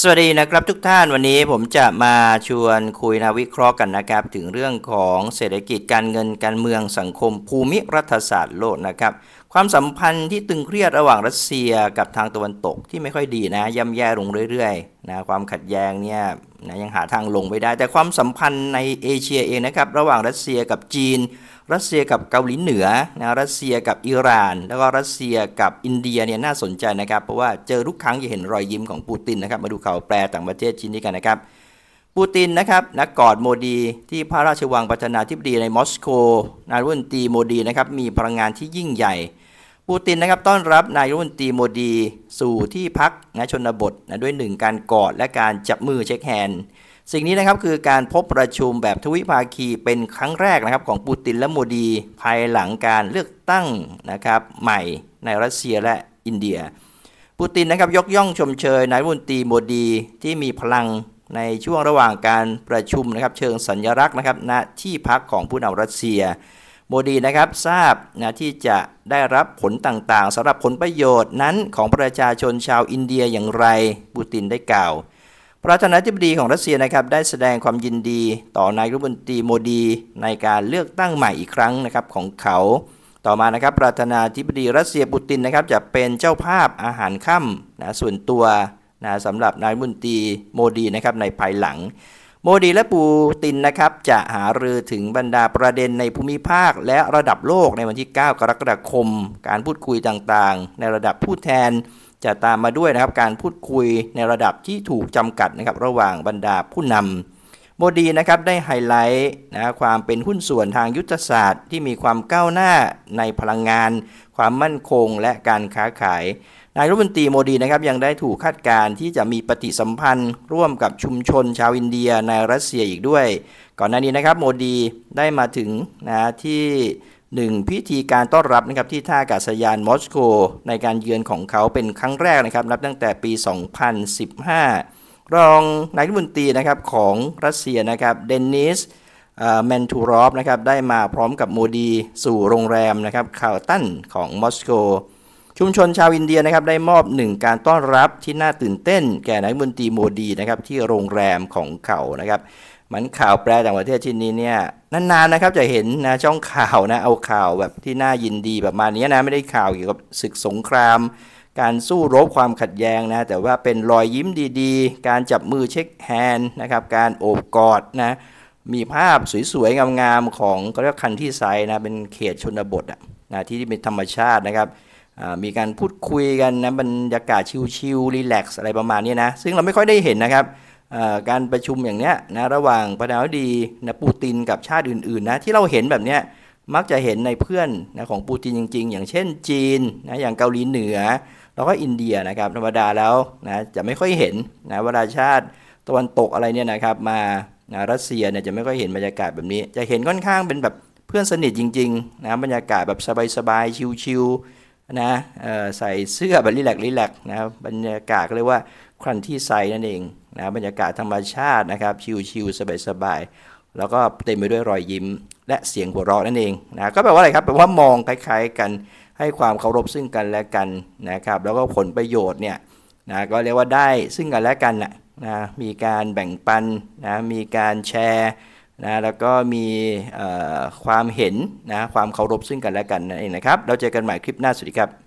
สวัสดีนะครับทุกท่านวันนี้ผมจะมาชวนคุยนะวิเคราะห์กันนะครับ ถึงเรื่องของเศรษฐกิจการเงินการเมืองสังคมภูมิรัฐศาสตร์โลกนะครับความสัมพันธ์ที่ตึงเครียดระหว่างรัสเซียกับทางตะวันตกที่ไม่ค่อยดีนะย่ำแย่ลงเรื่อยๆนะความขัดแย้งเนี่ยนะยังหาทางลงไม่ได้ แต่ความสัมพันธ์ในเอเชียเองนะครับระหว่างรัสเซียกับจีน รัสเซียกับเกาหลีเหนือนะรัสเซียกับอิหร่าน แล้วก็รัสเซียกับอินเดียเนี่ยน่าสนใจนะครับ เพราะว่าเจอทุกครั้งจะเห็นรอยยิ้มของปูตินนะครับมาดูข่าวแปลต่างประเทศชิ้นนี้กันนะครับ ปูตินนะครับนักกอดโมดี ที่พระราชวังประธานาธิบดีในมอสโกนายรัฐมนตรีโมดีนะครับมีพลังงานที่ยิ่งใหญ่ ปูตินนะครับต้อนรับนายรัฐมนตรีโมดี สู่ที่พักนะชนบทนะด้วยหนึ่งการกอดและการจับมือ shake hand สิ่งนี้นะครับคือการพบประชุมแบบทวิภาคีเป็นครั้งแรกนะครับของปูตินและโมดี ภายหลังการเลือกตั้งนะครับใหม่ในรัสเซียและอินเดีย ปูตินนะครับยกย่องชมเชยนายรัฐมนตรีโมดีที่มีพลัง ในช่วงระหว่างการประชุมนะครับเชิงสัญลักษณ์นะครับณที่พักของผู้นำรัสเซียโมดีนะครับทราบนะที่จะได้รับผลต่างๆสำหรับผลประโยชน์นั้นของประชาชนชาวอินเดียอย่างไรปูตินได้กล่าวประธานาธิบดีของรัสเซียนะครับได้แสดงความยินดีต่อนายรัฐมนตรีโมดี ในการเลือกตั้งใหม่อีกครั้งนะครับของเขา ต่อมานะครับประธานาธิบดีรัสเซียปูตินนะครับจะเป็นเจ้าภาพอาหารค่ำนะส่วนตัว นะสำหรับนายรัฐมนตีโมดีนะครับในภายหลัง โมดีและปูตินนะครับจะหารือถึงบรรดาประเด็นในภูมิภาคและระดับโลกในวันที่ 9 กรกฎาคม การพูดคุยต่างๆ ในระดับผู้แทนจะตามมาด้วยนะครับการพูดคุยในระดับที่ถูกจำกัดนะครับระหว่างบรรดาผู้นำโมดีนะครับได้ไฮไลท์นะความเป็นหุ้นส่วนทางยุทธศาสตร์ ที่มีความก้าวหน้าในพลังงาน ความมั่นคงและการค้าขาย นายรัฐมนตรีโมดีนะครับยังได้ถูกคาดการณ์ที่จะมีปฏิสัมพันธ์ ร่วมกับชุมชนชาวอินเดียในรัสเซียอีกด้วย ก่อนหน้านี้นะครับโมดีได้มาถึงนะที่หนึ่งพิธีการต้อนรับนะครับที่ท่าอากาศยานมอสโก ในการเยือนของเขาเป็นครั้งแรกนะครับนับตั้งแต่ปี 2015 รองนายรัฐมนตรีนะครับของรัสเซียนะครับเดนนิสแมนทูรอฟนะครับได้มาพร้อมกับโมดี สู่โรงแรมนะครับคาร์ลตันของมอสโก ชุมชนชาวอินเดียนะครับได้มอบหนึ่งการต้อนรับที่น่าตื่นเต้น แก่นายรัฐมนตรีโมดีนะครับที่โรงแรมของเขานะครับมันข่าวแปลต่างประเทศชิ้นนี้เนี่ยนานๆนะครับจะเห็นนะช่องข่าวนะเอาข่าวแบบที่น่ายินดีแบบมานี้นะไม่ได้ข่าวเกี่ยวกับศึกสงคราม การสู้รบความขัดแย้งนะแต่ว่าเป็นรอยยิ้มดีๆ การจับมือ shake handนด์นะครับการโอบกอดนะมีภาพสวยๆงามๆของก็เรียกคันที่ไซนะเป็นเขตชนบทอะนะที่เป็นธรรมชาตินะครับ มีการพูดคุยกันนะบรรยากาศชิลๆรีแลกซ์อะไรประมาณนี้นะ ซึ่งเราไม่ค่อยได้เห็นนะครับการประชุมอย่างเนี้ยนะระหว่างประธานาธิบดีนะปูตินกับชาติอื่นๆนะที่เราเห็นแบบเนี้ยมักจะเห็นในเพื่อนนะของปูตินจริง ๆ อย่างเช่นจีนนะอย่างเกาหลีเหนือ แล้วก็อินเดียนะครับธรรมดาแล้วนะจะไม่ค่อยเห็นนะเวลาชาติตะวันตกอะไรเนี่ยนะครับมานะรัสเซียเนี่ยจะไม่ค่อยเห็นบรรยากาศแบบนี้ จะเห็นค่อนข้างเป็นแบบเพื่อนสนิทจริงๆนะบรรยากาศแบบสบายๆชิวๆ นะใส่เสื้อแบบรีแลกรีแลกนะบรรยากาศเรียกว่าครันที่ไซนั่นเองนะบรรยากาศธรรมชาตินะครับชิลๆสบายๆแล้วก็เต็มไปด้วยรอยยิ้ม และเสียงหัวเราะนั่นเองนะก็แปลว่าอะไรครับแปลว่ามองคล้ายๆกันให้ความเคารพซึ่งกันและกันนะครับแล้วก็ผลประโยชน์เนี่ยนะก็เรียกว่าได้ซึ่งกันและกันนะนะมีการแบ่งปันนะมีการแชร์ นะแล้วก็มีความเห็นนะความเคารพซึ่งกันและกันนั่นเองนะครับ เราเจอกันใหม่คลิปหน้าสวัสดีครับ